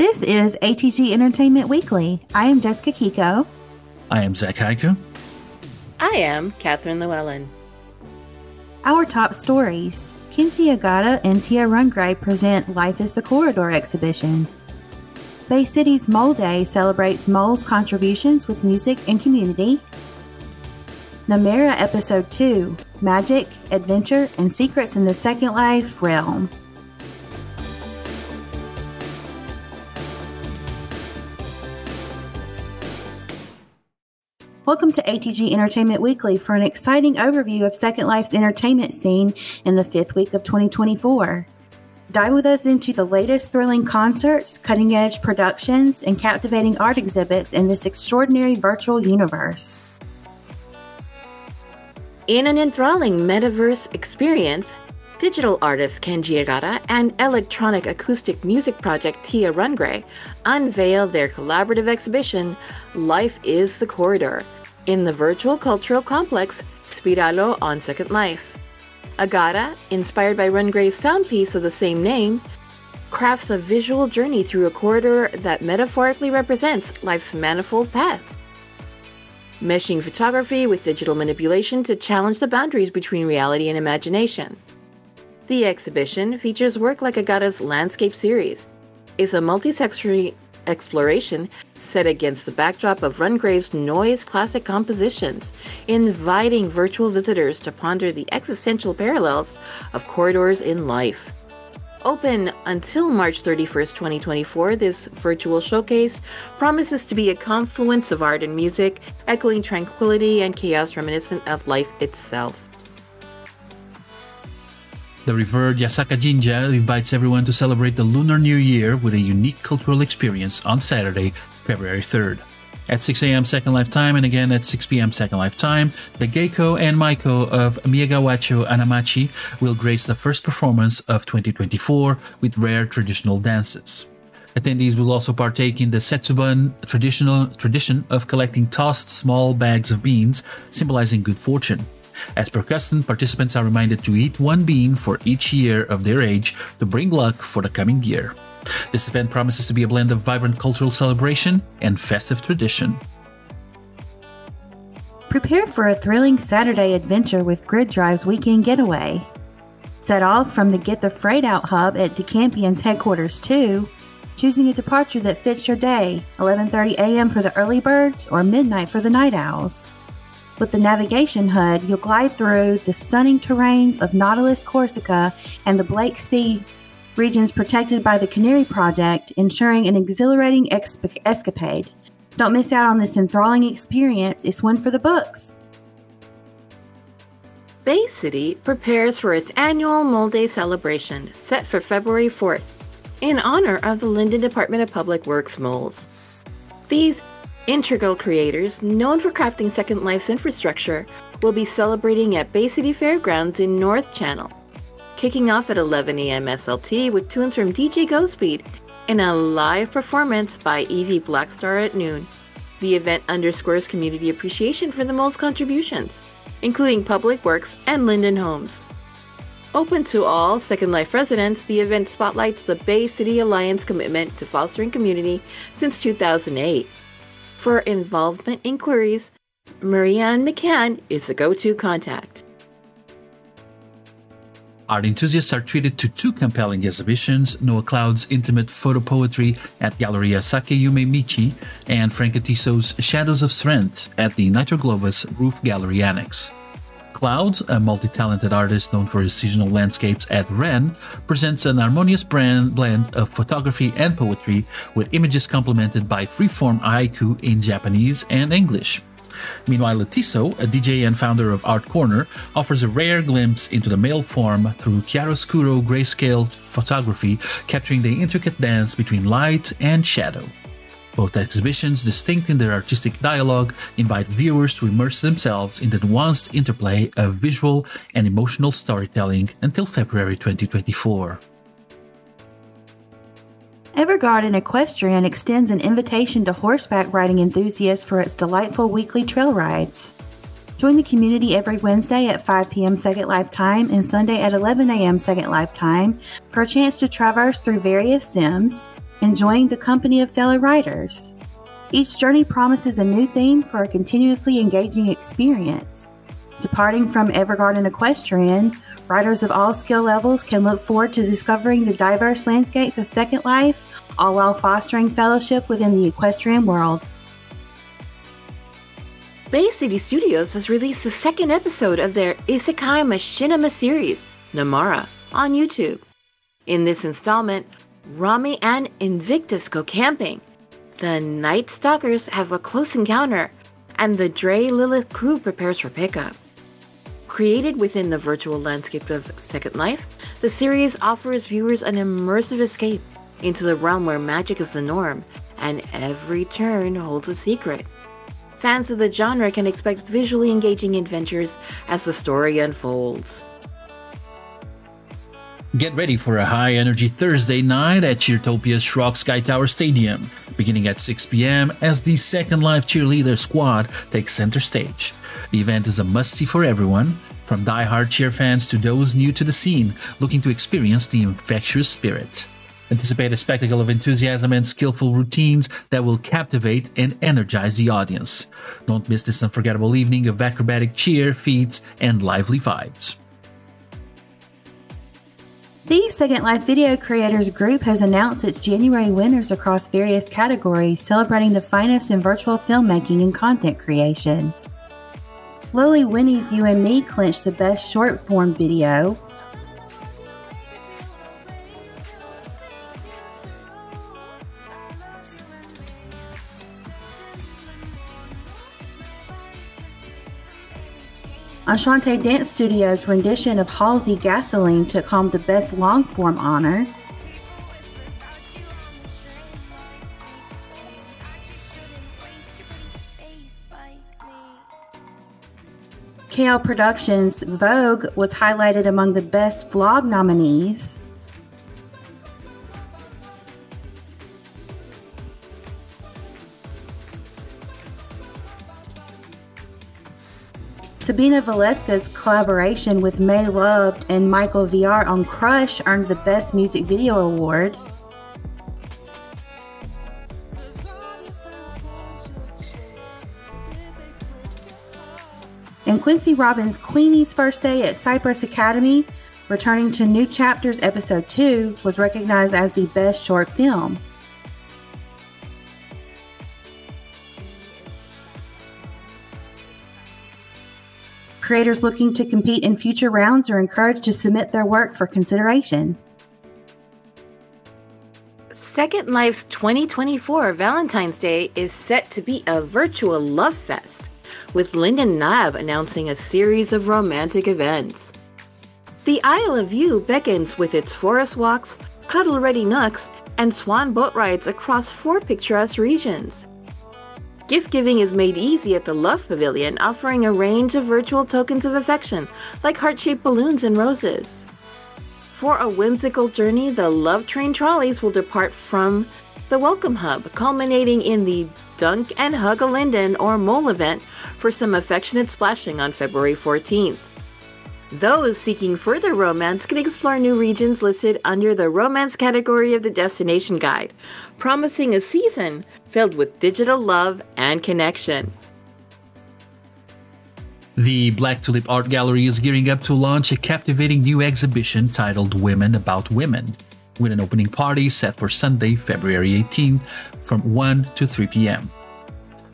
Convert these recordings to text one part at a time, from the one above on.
This is ATG Entertainment Weekly. I am Jessica Kiko. I am Zach Haiku. I am Catherine Llewellyn. Our top stories Kenji Agata and Tia Rungray present Life is the Corridor exhibition. Bay City's Mole Day celebrates moles' contributions with music and community. Namara Episode 2 Magic, Adventure, and Secrets in the Second Life Realm. Welcome to ATG Entertainment Weekly for an exciting overview of Second Life's entertainment scene in the fifth week of 2024. Dive with us into the latest thrilling concerts, cutting edge productions, and captivating art exhibits in this extraordinary virtual universe. In an enthralling metaverse experience, digital artist Kenji Agata and electronic acoustic music project Tia Rungray unveil their collaborative exhibition, Life is the Corridor, in the virtual cultural complex Spiralo on Second Life. Agata, inspired by Rungray's sound piece of the same name, crafts a visual journey through a corridor that metaphorically represents life's manifold paths. Meshing photography with digital manipulation to challenge the boundaries between reality and imagination. The exhibition features work like Agata's Landscape series, is a multisensory exploration set against the backdrop of Rungray's noise classic compositions, inviting virtual visitors to ponder the existential parallels of corridors in life. Open until March 31st, 2024, this virtual showcase promises to be a confluence of art and music, echoing tranquility and chaos reminiscent of life itself. The revered Yasaka Jinja invites everyone to celebrate the Lunar New Year with a unique cultural experience on Saturday, February 3rd. At 6 a.m. Second Life Time and again at 6 p.m. Second Life Time, the Geiko and Maiko of Miyagawacho Hanamachi will grace the first performance of 2024 with rare traditional dances. Attendees will also partake in the Setsubun traditional tradition of collecting tossed small bags of beans, symbolizing good fortune. As per custom, participants are reminded to eat one bean for each year of their age to bring luck for the coming year. This event promises to be a blend of vibrant cultural celebration and festive tradition. Prepare for a thrilling Saturday adventure with Grid Drive's weekend getaway. Set off from the Get the Freight Out hub at Decampion's headquarters 2, choosing a departure that fits your day, 11:30 a.m. for the early birds or midnight for the night owls. With the navigation HUD, you'll glide through the stunning terrains of Nautilus Corsica and the Blake Sea regions protected by the Canary Project, ensuring an exhilarating exp- escapade. Don't miss out on this enthralling experience, it's one for the books. Bay City prepares for its annual Mole Day celebration set for February 4th in honor of the Linden Department of Public Works moles. These integral creators, known for crafting Second Life's infrastructure, will be celebrating at Bay City Fairgrounds in North Channel kicking off at 11 a.m. SLT with tunes from DJ Ghostspeed and a live performance by Evie Blackstar at noon. The event underscores community appreciation for the mole's contributions, including Public Works and Linden Homes. Open to all Second Life residents, the event spotlights the Bay City Alliance commitment to fostering community since 2008. For involvement inquiries, Marianne McCann is the go-to contact. Art enthusiasts are treated to two compelling exhibitions Noah Cloud's intimate photo poetry at Galleria Sakeyume Michi and Frank Atisso's Shadows of Strength at the Nitroglobus Roof Gallery Annex. Cloud, a multi talented artist known for his seasonal landscapes at Ren, presents an harmonious blend of photography and poetry with images complemented by freeform haiku in Japanese and English. Meanwhile, Letiso, a DJ and founder of Art Corner, offers a rare glimpse into the male form through chiaroscuro grayscale photography, capturing the intricate dance between light and shadow. Both exhibitions, distinct in their artistic dialogue, invite viewers to immerse themselves in the nuanced interplay of visual and emotional storytelling until February 2024. Evergarden Equestrian extends an invitation to horseback riding enthusiasts for its delightful weekly trail rides. Join the community every Wednesday at 5 p.m. Second Life Time and Sunday at 11 a.m. Second Life Time for a chance to traverse through various sims, enjoying the company of fellow writers. Each journey promises a new theme for a continuously engaging experience. Departing from Evergarden Equestrian, riders of all skill levels can look forward to discovering the diverse landscape of Second Life, all while fostering fellowship within the equestrian world. Bay City Studios has released the second episode of their Isekai Machinima series, Namara, on YouTube. In this installment, Rami and Invictus go camping. The Night Stalkers have a close encounter, and the Dre Lilith crew prepares for pickup. Created within the virtual landscape of Second Life, the series offers viewers an immersive escape into the realm where magic is the norm, and every turn holds a secret. Fans of the genre can expect visually engaging adventures as the story unfolds. Get ready for a high energy Thursday night at Cheertopia's Schrock Sky Tower Stadium, beginning at 6 pm as the Second Life cheerleader squad takes center stage. The event is a must see for everyone, from die-hard cheer fans to those new to the scene looking to experience the infectious spirit. Anticipate a spectacle of enthusiasm and skillful routines that will captivate and energize the audience. Don't miss this unforgettable evening of acrobatic cheer, feats, and lively vibes. The Second Life Video Creators Group has announced its January winners across various categories, celebrating the finest in virtual filmmaking and content creation. Lowly Winnie's You and Me clinched the best short form video. Enchante Dance Studios' rendition of Halsey Gasoline took home the Best Long Form honor. KL Productions' Vogue was highlighted among the Best Vlog nominees. Sabina Valeska's collaboration with May Loved and Michael VR on Crush earned the Best Music Video Award. And Quincy Robbins' Queenie's first day at Cypress Academy, returning to New Chapters Episode 2, was recognized as the best short film. Creators looking to compete in future rounds are encouraged to submit their work for consideration. Second Life's 2024 Valentine's Day is set to be a virtual love fest, with Linden Lab announcing a series of romantic events. The Isle of View beckons with its forest walks, cuddle-ready nooks, and swan boat rides across four picturesque regions. Gift giving is made easy at the Love Pavilion, offering a range of virtual tokens of affection, like heart-shaped balloons and roses. For a whimsical journey, the Love Train trolleys will depart from the Welcome Hub, culminating in the Dunk and Hug a Linden or Mole event for some affectionate splashing on February 14th. Those seeking further romance can explore new regions listed under the romance category of the destination guide, promising a season filled with digital love and connection. The Black Tulip Art Gallery is gearing up to launch a captivating new exhibition titled Women About Women, with an opening party set for Sunday, February 18 from 1 to 3 p.m.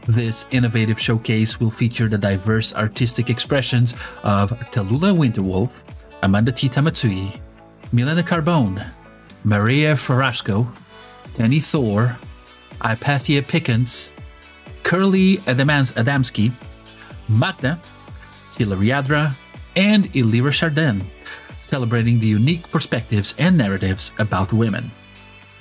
This innovative showcase will feature the diverse artistic expressions of Tallulah Winterwolf, Amanda Tita Matsui, Milena Carbone, Maria Farasco, Danny Thor, Ipathia Pickens, Curly Adamans Adamski, Magda, Hilariadra, and Ilira Chardin, celebrating the unique perspectives and narratives about women.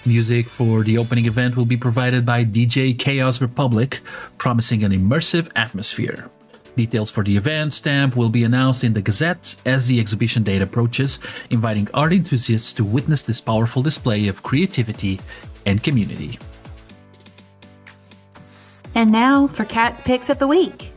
Music for the opening event will be provided by DJ Chaos Republic, promising an immersive atmosphere. Details for the event stamp will be announced in the Gazette as the exhibition date approaches, inviting art enthusiasts to witness this powerful display of creativity and community. And now for Cat's Picks of the Week.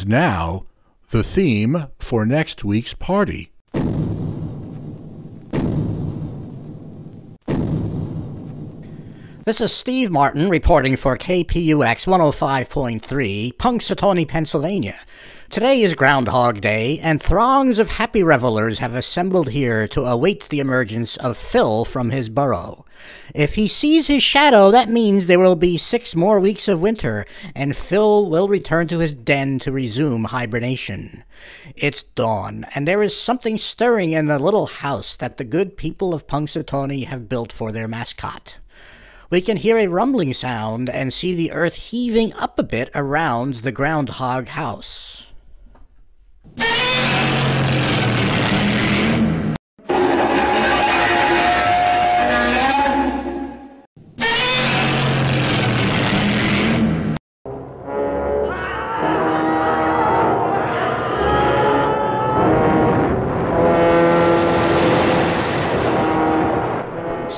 And now, the theme for next week's party. This is Steve Martin reporting for KPUX 105.3, Punxsutawney, Pennsylvania. Today is Groundhog Day, and throngs of happy revelers have assembled here to await the emergence of Phil from his burrow. If he sees his shadow, that means there will be six more weeks of winter, and Phil will return to his den to resume hibernation. It's dawn, and there is something stirring in the little house that the good people of Punxsutawney have built for their mascot. We can hear a rumbling sound and see the earth heaving up a bit around the groundhog house.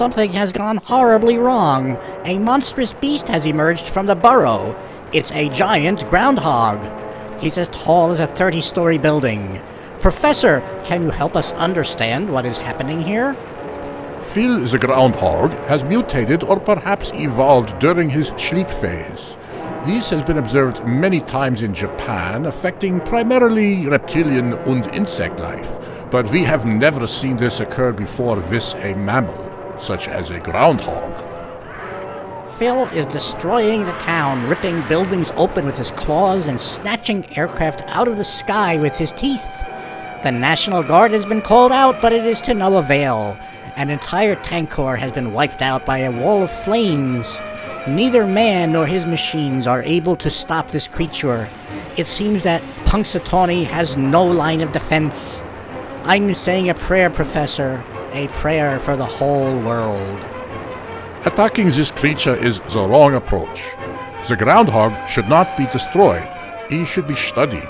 Something has gone horribly wrong. A monstrous beast has emerged from the burrow. It's a giant groundhog. He's as tall as a 30 story building. Professor, can you help us understand what is happening here? Phil the groundhog has mutated or perhaps evolved during his sleep phase. This has been observed many times in Japan, affecting primarily reptilian and insect life, but we have never seen this occur before with a mammal, such as a groundhog. Phil is destroying the town, ripping buildings open with his claws and snatching aircraft out of the sky with his teeth. The National Guard has been called out, but it is to no avail. An entire tank corps has been wiped out by a wall of flames. Neither man nor his machines are able to stop this creature. It seems that Punxsutawney has no line of defense. I'm saying a prayer, Professor. A prayer for the whole world. Attacking this creature is the wrong approach. The groundhog should not be destroyed, he should be studied.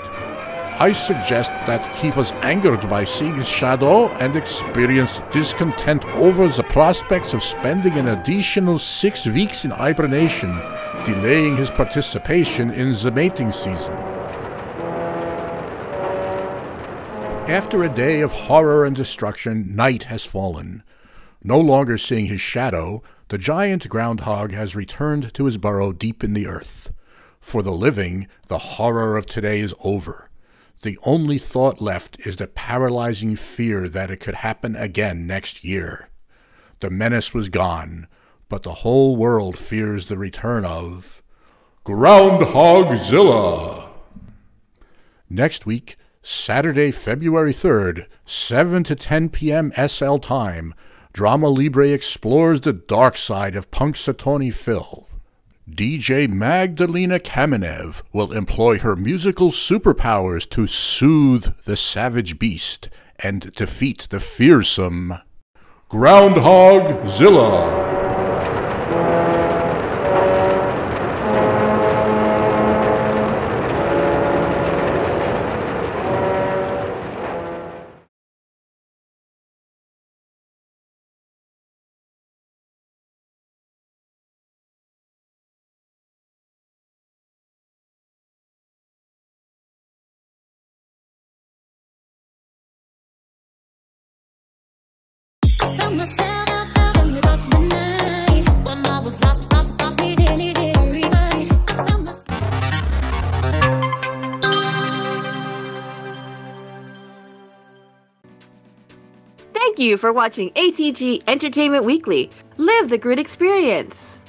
I suggest that he was angered by seeing his shadow and experienced discontent over the prospects of spending an additional six weeks in hibernation, delaying his participation in the mating season. After a day of horror and destruction, night has fallen. No longer seeing his shadow, the giant groundhog has returned to his burrow deep in the earth. For the living, the horror of today is over. The only thought left is the paralyzing fear that it could happen again next year. The menace was gone, but the whole world fears the return of Groundhogzilla. Next week, Saturday, February 3rd, 7 to 10 p.m. SL time, Drama Libre explores the dark side of Punxsutawney Phil. DJ Magdalena Kamenev will employ her musical superpowers to soothe the savage beast and defeat the fearsome Groundhogzilla. I Thank you for watching ATG Entertainment Weekly. Live the grid experience.